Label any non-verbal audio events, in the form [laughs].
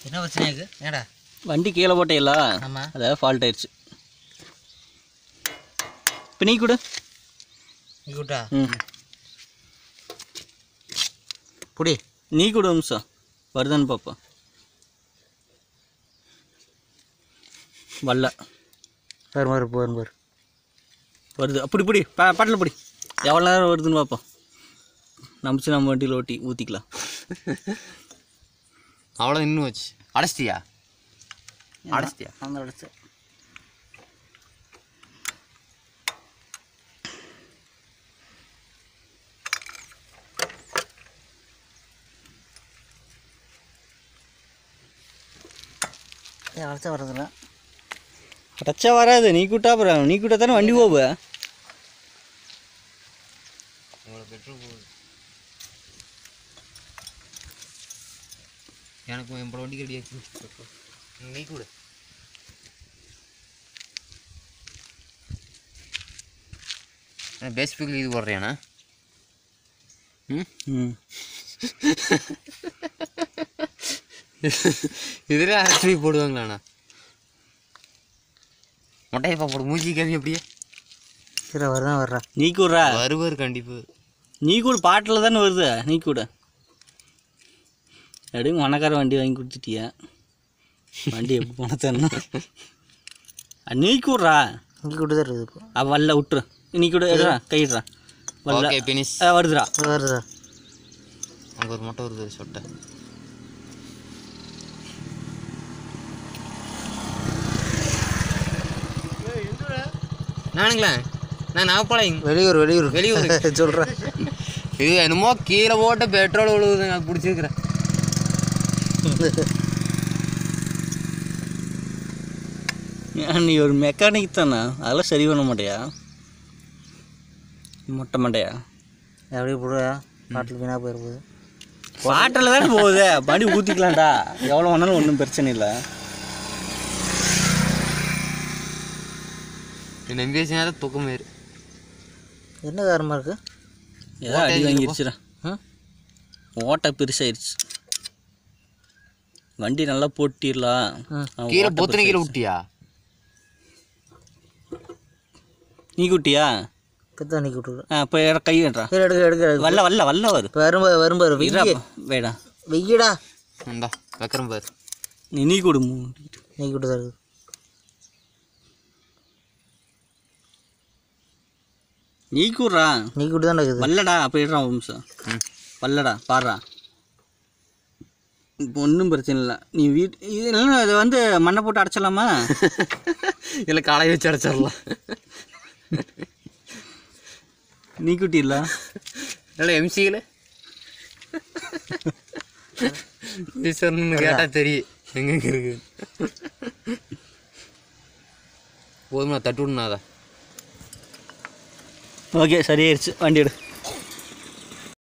என்ன பிரச்சனை இருக்கு? ஏடா வண்டி கீழே போட்டேல ஆமா. அதாவது ஃபால்ட் ஆயிடுச்சு. இப்போ நீ கூட. இங்க விட்டா ம். புடி. நீ கூட நிமிஷம். வருதான்னு பார்ப்போம் வரல. வரும் வரும் வரும் வரும் வருது. அப்படி பிடி. பா பாட்டில் பிடி. எவ்வளோ நேரம் வருதுன்னு பார்ப்போம் நம்பிச்சு நம்ம வண்டியில் ஓட்டி ஊற்றிக்கலாம் அவ்வளோ இன்னும் வச்சு அடைச்சிட்டியா? அடைச்சிட்டியா? அந்த அடிச்சு அழைச்சா வரதுல அடைச்சா வராது. நீ கூட்டா அப்புறம் நீ கூட்டா தானே வண்டி போவ பெட்ரோல் போகுது. எனக்கு என் வண்டிக்கு ரெடி ஆச்சு நீ கூட. பேஸ் ஸ்பீக்கர் இது போடுறியாண்ணா? ம். [laughs] ம் இதில் அரைச்சி போடுவாங்களாண்ணா? மொட்டையப்பா போடு மூஞ்சி கேள்வி அப்படியே. சரி வரதான் வர்றா நீ கூடுறா வருவார் கண்டிப்பு. நீ கூட பாட்டில் தானே வருது. நீ கூட. எப்படியும் மணக்கார வண்டி வாங்கி கொடுத்துட்டியா? வண்டி எப்படி போன தரணும் நீ கூடுறா? இங்கே கூட தான் இருக்குது இப்போ அவ வரல விட்டுரு நீ கூட எடுறா கையிடுறா ஓகே பினிஷ் வருதுடா. வருதா. அங்கே ஒரு மொட்டை வருது சொட்டை. நானுங்களே? நான் நாகப்பாளையம். வெளியூர் வெளியூர். வெளியூர். [laughs] சொல்கிறேன் இது என்னமோ கீழே போட்டு பெட்ரோல் விழுவுது நான் பிடிச்சிருக்கிறேன். நீ ஒரு மெக்கானிக் தானே? அதெல்லாம் சரி பண்ண மாட்டியா? மொட்டை மாட்டையா? அப்படியே போடுறா. பாட்டில் வீணாக போயிருப்போது பாட்டில் தானே போகுது. வண்டி ஊற்றிக்கலாம்டா எவ்வளோ வேணாலும் ஒன்றும் பிரச்சனை இல்லை. நேரம் தூக்கம் ஏறு. என்ன காரணமாக இருக்குது ஏதோ அடி வாங்கிருச்சுடா. ஓட்டை பெருசாயிருச்சு. வண்டி நல்லா போட்டிடலாம் கீழே பொத்துன கீழே. விட்டியா நீ குட்டியா? கத்தா நீக்கி விட்டுருக்கேன் ஆ இப்போ கை வேண்டா எடுக்க எடுக்க. வரல வரல வரல வரு வரும்பாரு இதா வெய்ய. வேடா வெய்யடா. இந்தா வைக்கிறேன் பாரு. நீ நீ கொடு விட்டு தான் இருக்குது நீ கூடுறா. நீக்கி விட்டு தான் இருக்குது. வரலடா அப்போ இடுறா ஒரு நிமிஷம். ம். வரலடா பாடுறா ஒன்றும் பிரச்சனை இல்லை. நீ வீட் இது இல்லைன்னா இதை வந்து மண்ணை போட்டு அடைச்சிடலாமா? [laughs] இல்லை காலையை வச்சு அடைச்சிடலாம். நீ குட்டிடல? இல்லை எம்சியில் கேட்டால் தெரியும் எங்கெங்க இருக்கு. போதுமா தட்டு விடணாதா ஓகே சரியாயிருச்சு. வண்டி எடு.